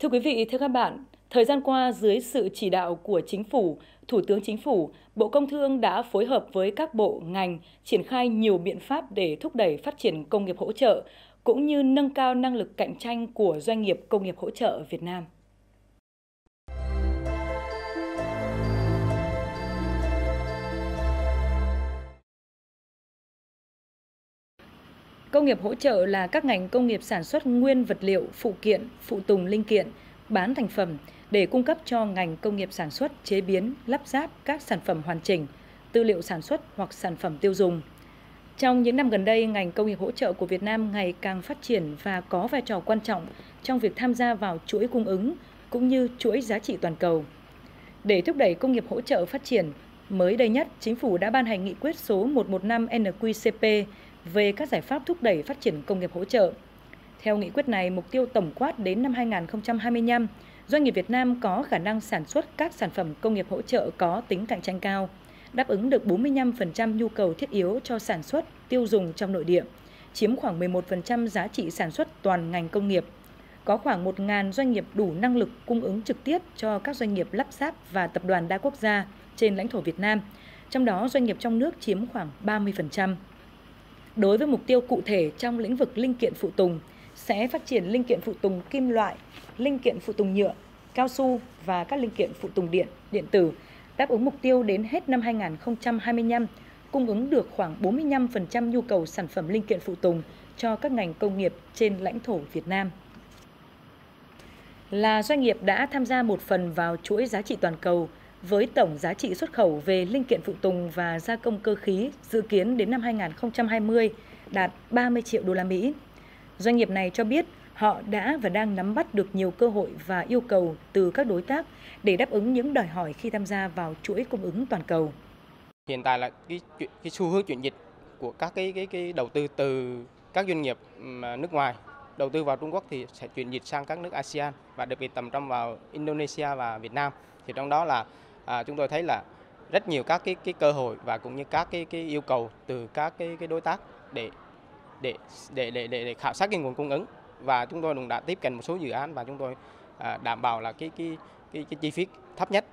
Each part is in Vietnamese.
Thưa quý vị, thưa các bạn, thời gian qua dưới sự chỉ đạo của Chính phủ, Thủ tướng Chính phủ, Bộ Công Thương đã phối hợp với các bộ, ngành triển khai nhiều biện pháp để thúc đẩy phát triển công nghiệp hỗ trợ, cũng như nâng cao năng lực cạnh tranh của doanh nghiệp công nghiệp hỗ trợ Việt Nam. Công nghiệp hỗ trợ là các ngành công nghiệp sản xuất nguyên vật liệu, phụ kiện, phụ tùng linh kiện, bán thành phẩm để cung cấp cho ngành công nghiệp sản xuất, chế biến, lắp ráp các sản phẩm hoàn chỉnh, tư liệu sản xuất hoặc sản phẩm tiêu dùng. Trong những năm gần đây, ngành công nghiệp hỗ trợ của Việt Nam ngày càng phát triển và có vai trò quan trọng trong việc tham gia vào chuỗi cung ứng cũng như chuỗi giá trị toàn cầu. Để thúc đẩy công nghiệp hỗ trợ phát triển, mới đây nhất, Chính phủ đã ban hành nghị quyết số 115 NQCP về các giải pháp thúc đẩy phát triển công nghiệp hỗ trợ. Theo nghị quyết này, mục tiêu tổng quát đến năm 2025, doanh nghiệp Việt Nam có khả năng sản xuất các sản phẩm công nghiệp hỗ trợ có tính cạnh tranh cao, đáp ứng được 45% nhu cầu thiết yếu cho sản xuất, tiêu dùng trong nội địa, chiếm khoảng 11% giá trị sản xuất toàn ngành công nghiệp. Có khoảng 1.000 doanh nghiệp đủ năng lực cung ứng trực tiếp cho các doanh nghiệp lắp ráp và tập đoàn đa quốc gia trên lãnh thổ Việt Nam, trong đó doanh nghiệp trong nước chiếm khoảng 30% đối với mục tiêu cụ thể trong lĩnh vực linh kiện phụ tùng sẽ phát triển linh kiện phụ tùng kim loại, linh kiện phụ tùng nhựa, cao su và các linh kiện phụ tùng điện, điện tử đáp ứng mục tiêu đến hết năm 2025 cung ứng được khoảng 45% nhu cầu sản phẩm linh kiện phụ tùng cho các ngành công nghiệp trên lãnh thổ Việt Nam. Là doanh nghiệp đã tham gia một phần vào chuỗi giá trị toàn cầu với tổng giá trị xuất khẩu về linh kiện phụ tùng và gia công cơ khí dự kiến đến năm 2020 đạt 30 triệu đô la Mỹ. Doanh nghiệp này cho biết họ đã và đang nắm bắt được nhiều cơ hội và yêu cầu từ các đối tác để đáp ứng những đòi hỏi khi tham gia vào chuỗi cung ứng toàn cầu. Hiện tại là cái cái xu hướng chuyển dịch của các cái cái cái đầu tư từ các doanh nghiệp à, nước ngoài đầu tư vào Trung Quốc thì sẽ chuyển dịch sang các nước ASEAN và đặc biệt tầm trong vào Indonesia và Việt Nam. Thì trong đó là à, chúng tôi thấy là rất nhiều các cái cái cơ hội và cũng như các cái cái yêu cầu từ các cái cái đối tác để để để để để, để khảo sát cái nguồn cung ứng. Và chúng tôi cũng đã tiếp cận một số dự án và chúng tôi à, đảm bảo là cái cái cái cái chi phí thấp nhất.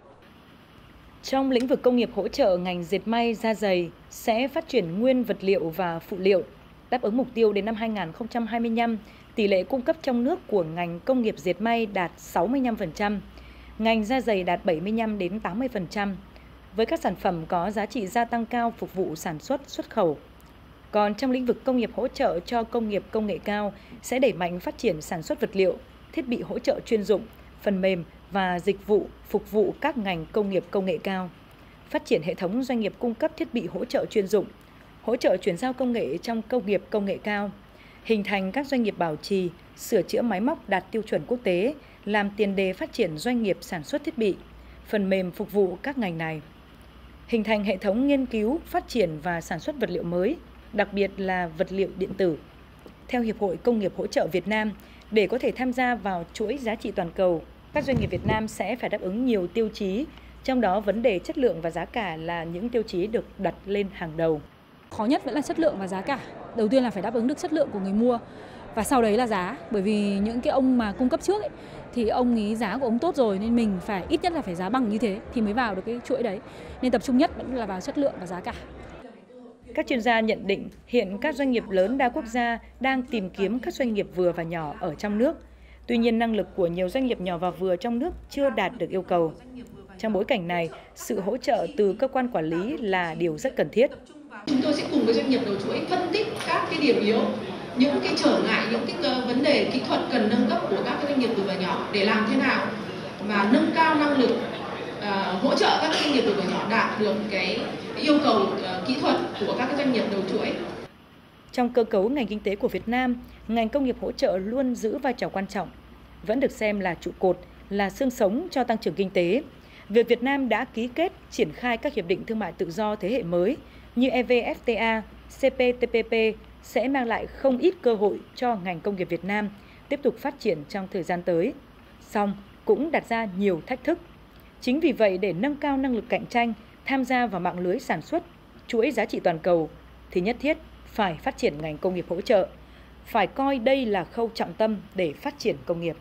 Trong lĩnh vực công nghiệp hỗ trợ ngành dệt may da dày sẽ phát triển nguyên vật liệu và phụ liệu đáp ứng mục tiêu đến năm 2025 tỷ lệ cung cấp trong nước của ngành công nghiệp dệt may đạt 65%, ngành da dày đạt 75 đến 80% với các sản phẩm có giá trị gia tăng cao phục vụ sản xuất xuất khẩu. Còn trong lĩnh vực công nghiệp hỗ trợ cho công nghiệp công nghệ cao sẽ đẩy mạnh phát triển sản xuất vật liệu, thiết bị hỗ trợ chuyên dụng, phần mềm và dịch vụ phục vụ các ngành công nghiệp công nghệ cao. Phát triển hệ thống doanh nghiệp cung cấp thiết bị hỗ trợ chuyên dụng, hỗ trợ chuyển giao công nghệ trong công nghiệp công nghệ cao, hình thành các doanh nghiệp bảo trì, sửa chữa máy móc đạt tiêu chuẩn quốc tế, làm tiền đề phát triển doanh nghiệp sản xuất thiết bị, phần mềm phục vụ các ngành này. Hình thành hệ thống nghiên cứu, phát triển và sản xuất vật liệu mới, đặc biệt là vật liệu điện tử. Theo Hiệp hội Công nghiệp hỗ trợ Việt Nam, để có thể tham gia vào chuỗi giá trị toàn cầu, các doanh nghiệp Việt Nam sẽ phải đáp ứng nhiều tiêu chí, trong đó vấn đề chất lượng và giá cả là những tiêu chí được đặt lên hàng đầu. Khó nhất vẫn là chất lượng và giá cả. Đầu tiên là phải đáp ứng được chất lượng của người mua và sau đấy là giá bởi vì những cái ông mà cung cấp trước ấy, thì ông ý giá của ông tốt rồi nên mình phải ít nhất là phải giá bằng như thế thì mới vào được cái chuỗi đấy nên tập trung nhất vẫn là vào chất lượng và giá cả các chuyên gia nhận định hiện các doanh nghiệp lớn đa quốc gia đang tìm kiếm các doanh nghiệp vừa và nhỏ ở trong nước. Tuy nhiên năng lực của nhiều doanh nghiệp nhỏ và vừa trong nước chưa đạt được yêu cầu. Trong bối cảnh này, sự hỗ trợ từ cơ quan quản lý là điều rất cần thiết. Chúng tôi sẽ cùng với doanh nghiệp đầu chuỗi phân tích các cái điểm yếu những cái trở ngại những cái ờ, vấn đề kỹ thuật cần nâng cấp của các cái doanh nghiệp vừa và nhỏ để làm thế nào mà nâng cao năng lực uh, hỗ trợ các doanh nghiệp vừa và nhỏ đạt được cái yêu cầu uh, kỹ thuật của các cái doanh nghiệp đầu chuỗi. Trong cơ cấu ngành kinh tế của Việt Nam, ngành công nghiệp hỗ trợ luôn giữ vai trò quan trọng, vẫn được xem là trụ cột, là xương sống cho tăng trưởng kinh tế. Việc Việt Nam đã ký kết triển khai các hiệp định thương mại tự do thế hệ mới như EVFTA, CPTPP sẽ mang lại không ít cơ hội cho ngành công nghiệp Việt Nam tiếp tục phát triển trong thời gian tới. Song cũng đặt ra nhiều thách thức. Chính vì vậy để nâng cao năng lực cạnh tranh, tham gia vào mạng lưới sản xuất, chuỗi giá trị toàn cầu thì nhất thiết phải phát triển ngành công nghiệp hỗ trợ, phải coi đây là khâu trọng tâm để phát triển công nghiệp.